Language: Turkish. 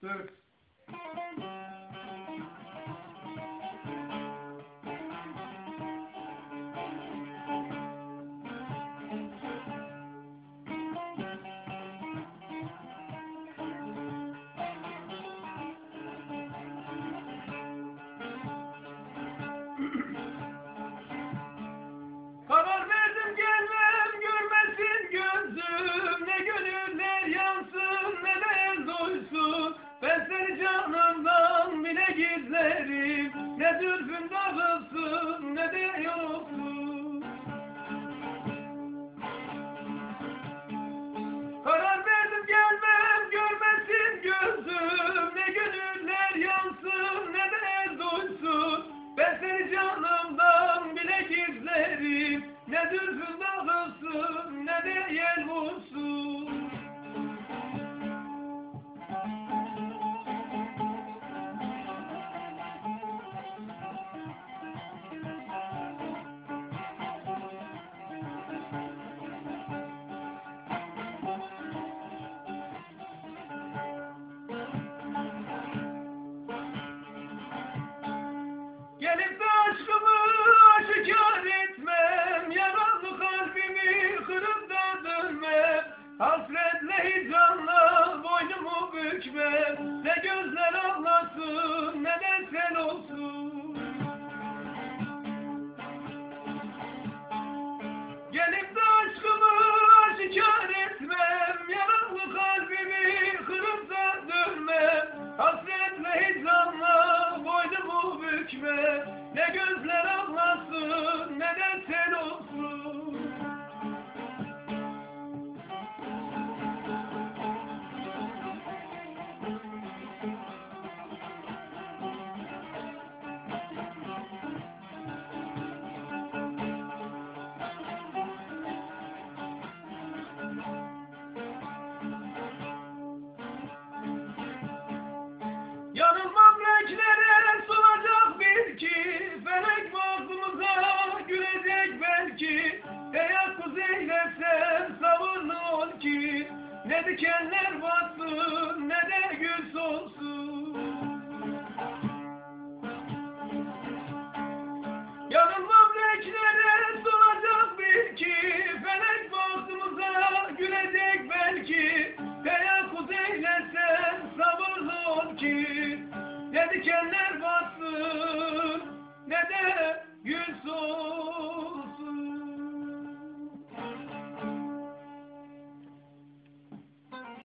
Six. Ne zülfün dağılsın ne de yoksun Karar verdim gelmem görmesin gözüm. Ne gönüller yansın ne de el doysun Ben seni canımdan bile gizlerim. Ne zülfün dağılsın ne de yel vursun Hasretle hicranla boynumu bükmem Ne gözler ağlasın ne de sen olsun. Gelip de aşkımı aşikar etmem. Yaralı kalbimi kırıp da dönmem Hasretle hicranla boynumu bükme. Ne gözler Ne dikenler batsın ne de gül solsun? Yanılmam renklere solacak bir ki Felek bahtımıza gülecek belki. Teyakkuz eylesen sabırlı ol ki. Ne dikenler batsın ne de